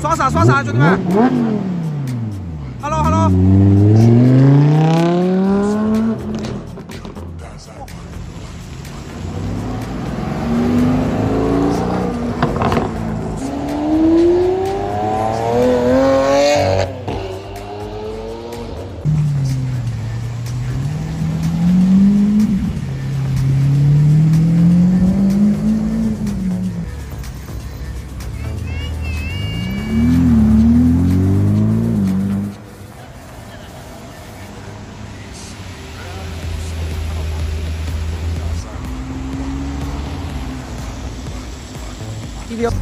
刷啥刷啥，兄弟们！Hello Hello。Привет.